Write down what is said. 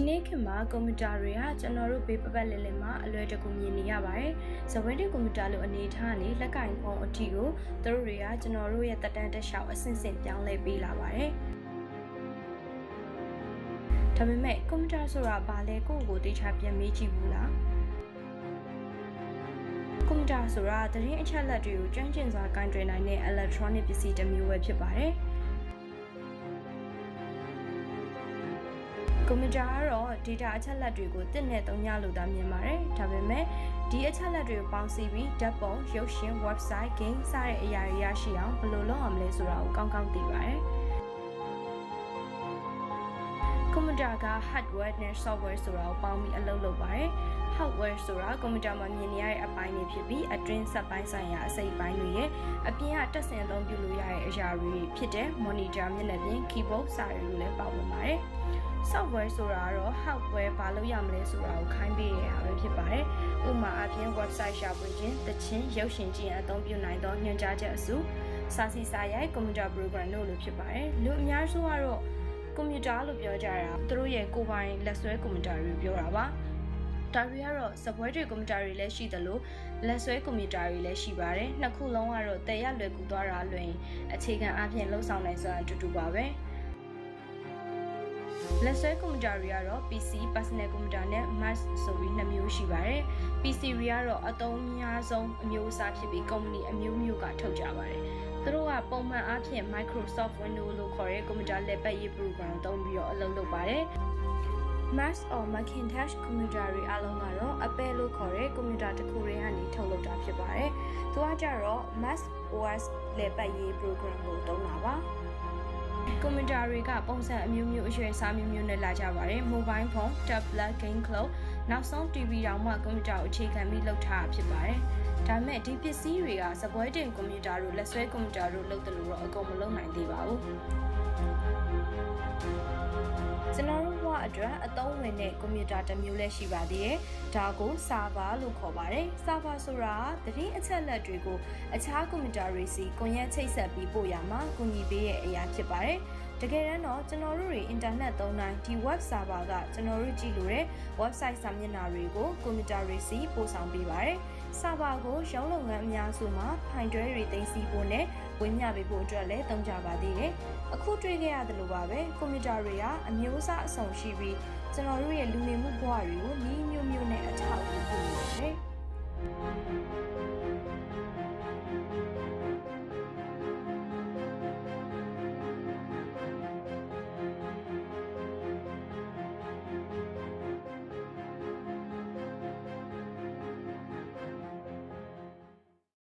ဒီနေ့ခေတ်မှာကွန်ပျူတာတွေကကျွန်တော်တို့ဘေးပပတ်လည်လည်မှာအလွယ်တကူမြင်နေရပါတယ်။ဇဝဲတင်ကွန်ပျူတာလိုအနေထားနဲ့လက်ကင်ဖုန်းအထိကိုသူတို့တွေကကျွန်တော်တို့ရဲ့တက်တန်းတက်လျှောက်အဆင့်ဆင့်ပြောင်းလဲပေးလာပါတယ်။ဒါပေမဲ့ကွန်ပျူတာဆိုတာဘာလဲကိုယ့်ကိုသိချပြန်မေးကြည့်ဘူးလားကွန်ပျူတာဆိုတာသတင်းအချက်အလက်တွေကိုကျွမ်းကျင်စွာကင်တွယ်နိုင်တဲ့ electronic ပစ္စည်းတစ်မျိုးပဲဖြစ်ပါတယ်။ ကွန်ပျူတာကတော့ data အချက်လက်တွေကိုတစ်နဲ့သုံးညလို့သာမြင်ပါတယ်။ဒါပေမဲ့ဒီအချက်လက်တွေကိုပေါင်းစည်းပြီးဓာတ်ပုံ၊ရုပ်ရှင်၊ website, game စတဲ့အရာတွေရရှိအောင်ဘယ်လိုလုပ်အောင်လဲဆိုတာကိုကောင်းကောင်းသိပါတယ်။ကွန်ပျူတာက hardware နဲ့ software ဆိုတာကိုပေါင်းပြီးအလုပ်လုပ်ပါတယ်။ hardware ဆိုတာကွန်ပျူတာမှာမြင်နေရတဲ့အပိုင်းတွေဖြစ်ပြီးအတွင်းစက်ပိုင်းဆိုင်ရာအစိတ်ပိုင်းတွေရဲ့အပြင်ကတက်ဆင်အသုံးပြုလို့ရတဲ့အရာတွေဖြစ်တဲ့ monitor မျက်နှာပြင် keyboard စတဲ့တွေလည်းပါဝင်ပါတယ်။ software ဆိုတာတော့ hardware ဘာလို့ရမလဲဆိုတာကိုခိုင်းပေးရတာပဲဖြစ်ပါတယ်။ဥပမာအပြင် website ရှာဖွေခြင်း၊တခြင်းရုပ်ရှင်ကြည့်အသုံးပြုနိုင်သောညွှန်ကြားချက်အစုစာစီစာရိုက်ကွန်ပျူတာ program တို့လိုဖြစ်ပါတယ်။လူအများစုကတော့ကွန်ပျူတာလို့ပြောကြတာသူတို့ရဲ့ကိုယ်ပိုင်လက်ဆွဲကွန်ပျူတာတွေပြောတာပါ။ဒါတွေကတော့စပွဲတွေကွန်ပျူတာတွေလည်းရှိသလိုလက်ဆွဲကွန်ပျူတာတွေလည်းရှိပါတယ်။နှစ်ခုလုံးကတော့တည်ရလွယ်ကူသွားတာလွင်အခြေခံအပြင်လှုပ်ဆောင်နိုင်စွမ်းအတူတူပါပဲ။ လက်ဆွဲကွန်ပျူတာတွေကတော့ PC personal computer နဲ့ Mac ဆိုပြီးနှစ်မျိုးရှိပါတယ်။ PC တွေကတော့အသုံးများဆုံးအမျိုးအစားဖြစ်ပြီး company အမျိုးမျိုးကထုတ်ကြပါတယ်။သူတို့ကပုံမှန်အားဖြင့် Microsoft Windows လို့ခေါ်တဲ့ကွန်ပျူတာလက်ပတ်ရေး program သုံးပြီးတော့အလုပ်လုပ်ပါတယ်။ Mac or Macintosh ကွန်ပျူတာတွေအလုံးကတော့ Apple လို့ခေါ်တဲ့ကွန်ပျူတာတစ်ခုတည်းကနေထုတ်လုပ်တာဖြစ်ပါတယ်။သူကကြတော့ Mac OS လက်ပတ်ရေး program ကိုသုံးတာပါ။ ကွန်ပျူတာတွေကပုံစံအမျိုးမျိုးအရွယ်အစားမျိုးမျိုးနဲ့လာကြပါတယ်။ mobile phone, tablet, game cloud နောက်ဆုံး TV တောင်မှကွန်ပျူတာကိုအခြေခံပြီးလုပ်ထားတာဖြစ်ပါတယ်။ဒါမဲ့ဒီပစ္စည်းတွေကစပွဲတင်ကွန်ပျူတာတို့လက်ဆွဲကွန်ပျူတာတို့လုပ်တယ်လို့တော့အကုန်မလုပ်နိုင်သေးပါဘူး။ ကျွန်တော်တို့ဘဝအတွက်အသုံးဝင်တဲ့ကွန်ပျူတာတစ်မျိုးလည်းရှိပါသေးတယ်။ဒါကို server လို့ခေါ်ပါတယ်။ server ဆိုတာသတင်းအချက်အလက်တွေကိုအခြားကွန်ပျူတာတွေစီကွန်ရက်ချိတ်ဆက်ပြီးပို့ရမှာကူညီပေးတဲ့အရာဖြစ်ပါတယ်။ တကယ်တမ်းတော့ကျွန်တော်တို့တွေအင်တာနက်သုံးတိုင်းဒီ web server ကကျွန်တော်တို့ကြည့်လို့တဲ့ website စာမျက်နှာတွေကိုကွန်ပျူတာတွေစီပို့ဆောင်ပေးပါတယ်။ server ကိုရုံးလုပ်ငန်းအများစုမှာဖိုင်တွဲတွေသိမ်းဆည်းဖို့နဲ့ဝေမျှပေးဖို့အတွက်လည်းသုံးကြပါသေးတယ်။အခုတွေ့ခဲ့ရတယ်လို့ပါပဲကွန်ပျူတာတွေကအမျိုးအစားအစုံရှိပြီးကျွန်တော်တို့ရဲ့လူနေမှုဘဝတွေကိုနည်းမျိုးမျိုးနဲ့အထောက်အကူပြုနေပါတယ်။